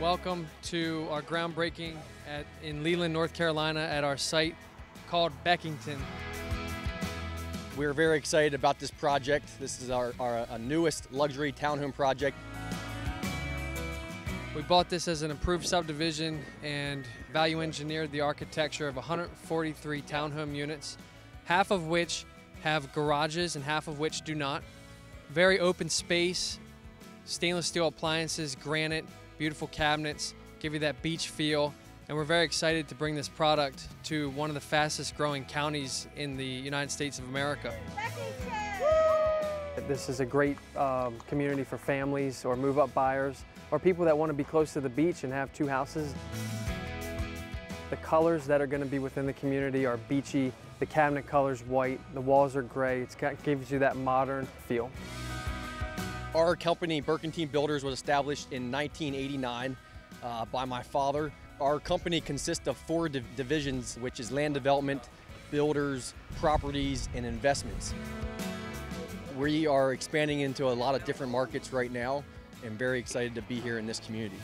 Welcome to our groundbreaking at, in Leland, North Carolina at our site called Beckington. We're very excited about this project. This is our, our uh, newest luxury townhome project. We bought this as an approved subdivision and value engineered the architecture of 143 townhome units, half of which have garages and half of which do not. Very open space, stainless steel appliances, granite, beautiful cabinets, give you that beach feel. And we're very excited to bring this product to one of the fastest growing counties in the United States of America. This is a great um, community for families or move-up buyers or people that want to be close to the beach and have two houses. The colors that are going to be within the community are beachy, the cabinet color's white, the walls are gray, it gives you that modern feel. Our company, Burkentine Builders, was established in 1989 uh, by my father. Our company consists of four div divisions, which is land development, builders, properties, and investments. We are expanding into a lot of different markets right now and very excited to be here in this community.